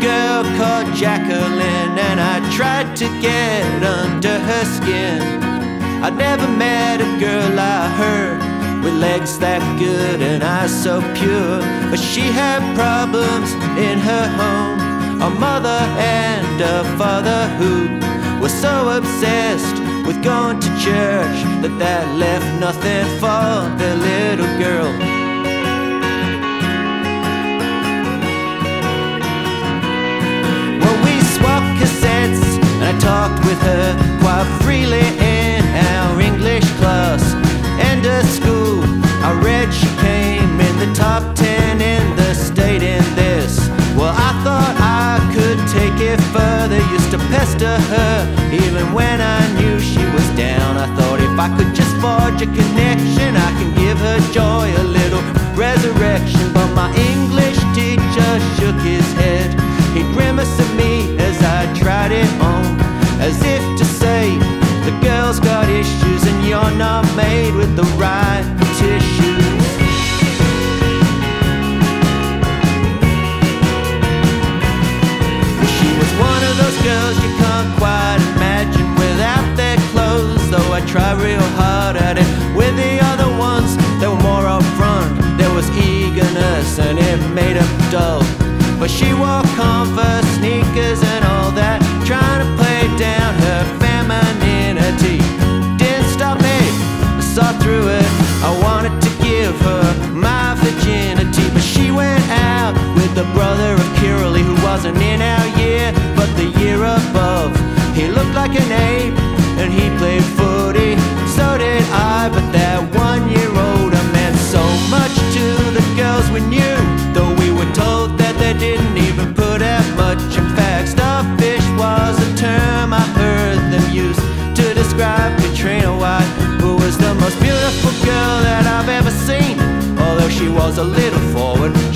girl called Jacqueline, and I tried to get under her skin. I'd never met a girl like her with legs that good and eyes so pure. But she had problems in her home, a mother and a father who were so obsessed with going to church that that left nothing for the little girl. With her quite freely in our English class. End of school, I read she came in the top ten in the state in this. Well, I thought I could take it further, used to pester her even when I knew she was down. I thought if I could just forge a connection, I can give her joy, a little made dull. But she wore Converse sneakers and all that, trying to play down her femininity. Didn't stop me, I saw through it. I wanted to give her my virginity, but she went out with the brother of Kiralee who wasn't in our year, but the year above. He looked like an ape and he played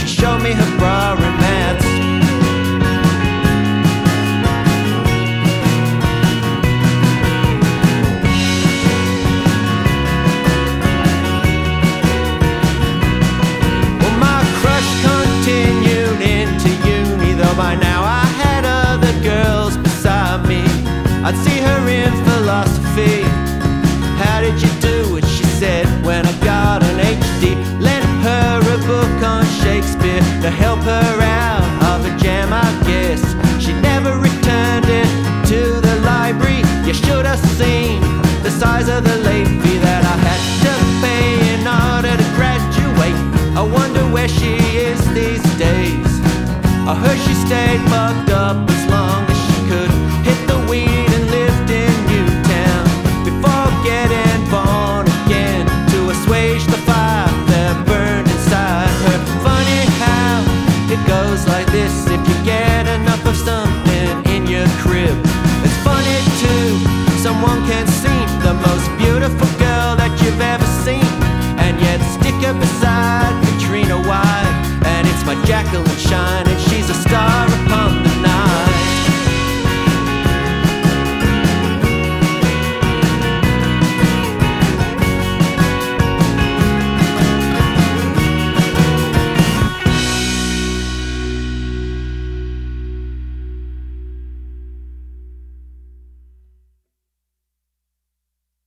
showed me her bra to help her out of a jam, I guess. She never returned it to the library. You should have seen the size of the late fee that I had to pay in order to graduate. I wonder where she is these days. I heard she stayed fucked up. and she's a star.